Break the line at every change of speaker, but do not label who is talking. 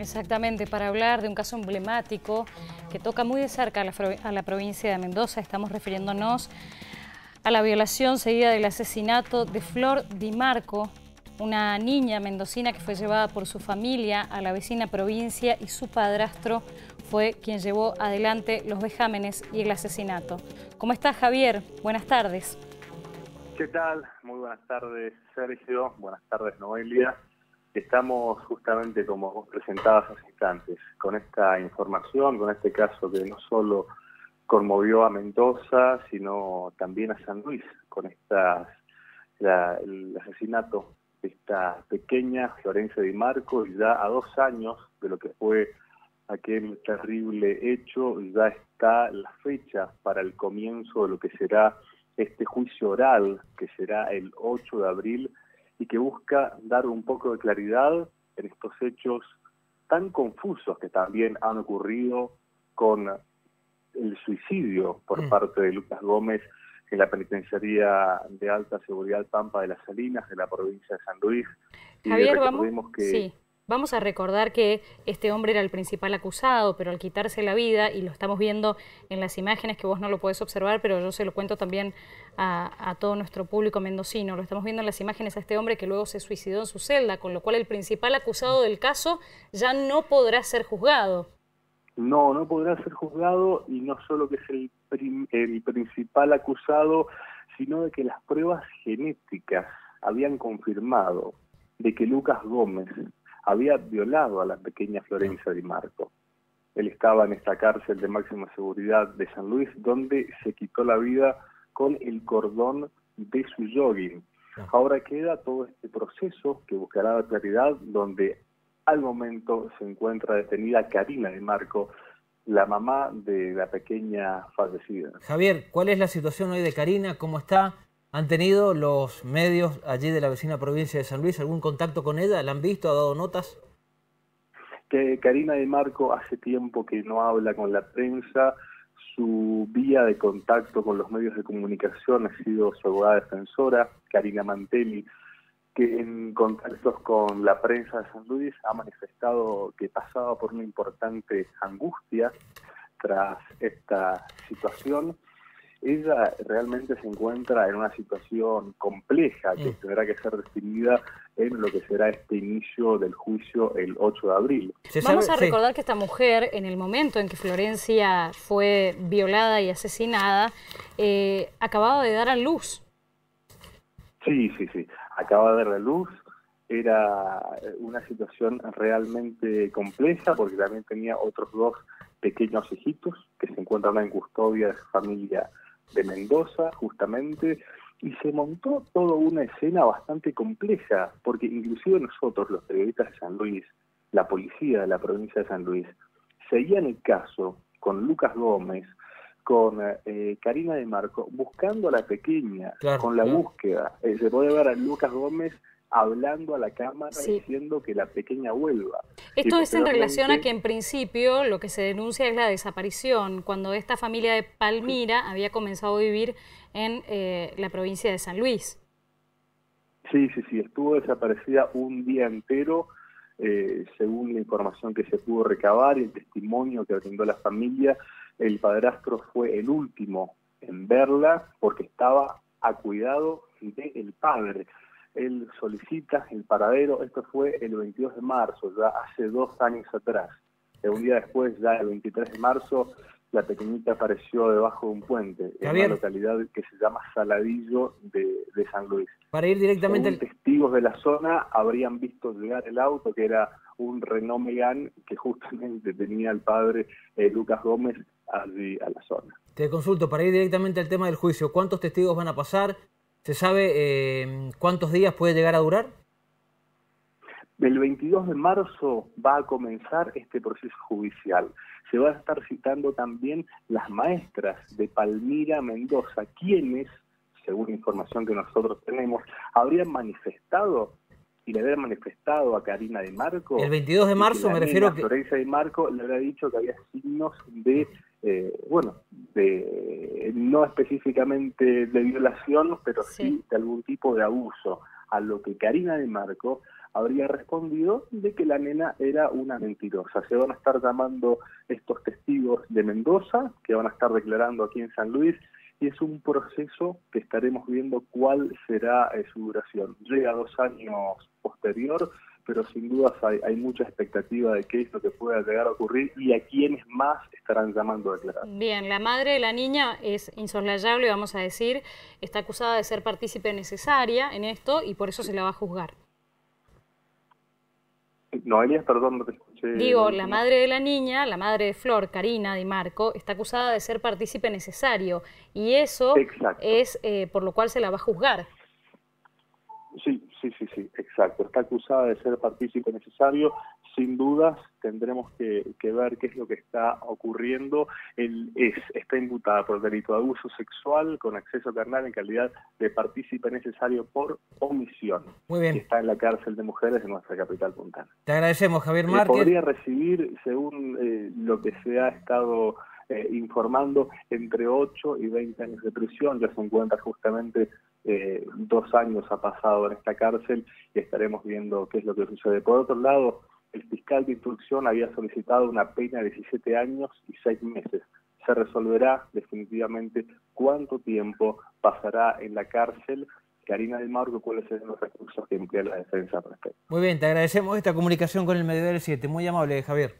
Exactamente, para hablar de un caso emblemático que toca muy de cerca a la, provincia de Mendoza, estamos refiriéndonos a la violación seguida del asesinato de Flor Di Marco, una niña mendocina que fue llevada por su familia a la vecina provincia y su padrastro fue quien llevó adelante los vejámenes y el asesinato. ¿Cómo estás, Javier? Buenas tardes.
¿Qué tal? Muy buenas tardes, Sergio. Buenas tardes, Noelia. Estamos justamente, como vos presentabas hace instantes, con esta información, con este caso que no solo conmovió a Mendoza, sino también a San Luis, con esta, el asesinato de esta pequeña Florencia Di Marco, y ya a dos años de lo que fue aquel terrible hecho, ya está la fecha para el comienzo de lo que será este juicio oral, que será el 8 de abril, y que busca dar un poco de claridad en estos hechos tan confusos que también han ocurrido con el suicidio por mm. parte de Lucas Gómez en la penitenciaría de alta seguridad Pampa de las Salinas, de la provincia de San Luis.
Javier, vamos, que... Vamos a recordar que este hombre era el principal acusado, pero al quitarse la vida, y lo estamos viendo en las imágenes que vos no lo podés observar, pero yo se lo cuento también a, todo nuestro público mendocino, lo estamos viendo en las imágenes a este hombre que luego se suicidó en su celda, con lo cual el principal acusado del caso ya no podrá ser juzgado.
No, no podrá ser juzgado y no solo que es el, principal acusado, sino de que las pruebas genéticas habían confirmado de que Lucas Gómez había violado a la pequeña Florencia Di Marco. Él estaba en esta cárcel de máxima seguridad de San Luis, donde se quitó la vida con el cordón de su jogging. Ahora queda todo este proceso que buscará la claridad, donde al momento se encuentra detenida Karina Di Marco, la mamá de la pequeña fallecida.
Javier, ¿cuál es la situación hoy de Karina? ¿Cómo está? ¿Han tenido los medios allí de la vecina provincia de San Luis algún contacto con ella? ¿La han visto? ¿Ha dado notas?
Que Karina de Marco hace tiempo que no habla con la prensa. Su vía de contacto con los medios de comunicación ha sido su abogada defensora, Karina Mantelli, que en contactos con la prensa de San Luis ha manifestado que pasaba por una importante angustia tras esta situación ella realmente se encuentra en una situación compleja que mm. tendrá que ser definida en lo que será este inicio del juicio el 8 de abril.
Vamos a recordar que esta mujer, en el momento en que Florencia fue violada y asesinada, eh, acababa de dar a luz.
Sí, sí, sí, acaba de dar a luz. Era una situación realmente compleja porque también tenía otros dos pequeños hijitos que se encuentran en custodia de su familia de Mendoza, justamente, y se montó toda una escena bastante compleja, porque inclusive nosotros, los periodistas de San Luis, la policía de la provincia de San Luis, seguían el caso con Lucas Gómez, con eh, Karina de Marco, buscando a la pequeña, con la búsqueda. Eh, se puede ver a Lucas Gómez hablando a la cámara diciendo que la pequeña vuelva.
Esto es en relación a que en principio lo que se denuncia es la desaparición, cuando esta familia de Palmira había comenzado a vivir en eh, la provincia de San Luis.
Sí, sí, sí, estuvo desaparecida un día entero, eh, según la información que se pudo recabar y el testimonio que brindó la familia, el padrastro fue el último en verla porque estaba a cuidado del padre él solicita el paradero, esto fue el 22 de marzo, ya hace dos años atrás. Un día después, ya el 23 de marzo, la pequeñita apareció debajo de un puente, en una localidad que se llama Saladillo de, San Luis.
Para ir directamente...
Los testigos de la zona habrían visto llegar el auto, que era un Renault Megane, que justamente tenía el padre eh, Lucas Gómez allí a la zona.
Te consulto, para ir directamente al tema del juicio, ¿cuántos testigos van a pasar? ¿Se sabe eh, cuántos días puede llegar a durar?
El 22 de marzo va a comenzar este proceso judicial. Se va a estar citando también las maestras de Palmira Mendoza, quienes, según información que nosotros tenemos, habrían manifestado y le habían manifestado a Karina de Marco.
El 22 de marzo me refiero a
que... Florencia de Marco le había dicho que había signos de, eh, bueno, de no específicamente de violación, pero sí. de algún tipo de abuso. A lo que Karina de Marco habría respondido de que la nena era una mentirosa. Se van a estar llamando estos testigos de Mendoza, que van a estar declarando aquí en San Luis, y es un proceso que estaremos viendo cuál será eh, su duración. Llega dos años posterior, pero sin dudas hay, mucha expectativa de qué es lo que pueda llegar a ocurrir y a quiénes más estarán llamando a declarar.
Bien, la madre de la niña es insoslayable, vamos a decir, está acusada de ser partícipe necesaria en esto y por eso se la va a juzgar.
Noelia, perdón, no te escuché.
Digo, la madre de la niña, la madre de Flor, Karina Di Marco, está acusada de ser partícipe necesario y eso es eh, por lo cual se la va a juzgar.
Sí, sí, sí, sí, exacto. Está acusada de ser partícipe necesario. Sin dudas tendremos que, ver qué es lo que está ocurriendo. Él es, está imputada por delito de abuso sexual con acceso carnal en calidad de partícipe necesario por omisión.
Muy bien.
está en la cárcel de mujeres de nuestra capital puntana.
Te agradecemos, Javier Márquez.
Podría recibir, según eh, lo que se ha estado eh, informando entre 8 y 20 años de prisión. Ya se encuentra justamente eh, dos años ha pasado en esta cárcel y estaremos viendo qué es lo que sucede. Por otro lado, el fiscal de instrucción había solicitado una pena de 17 años y 6 meses. Se resolverá definitivamente cuánto tiempo pasará en la cárcel Karina del Marco, cuáles son los recursos que emplea la defensa al respecto.
Muy bien, te agradecemos esta comunicación con el Medio del 7. Muy amable, Javier.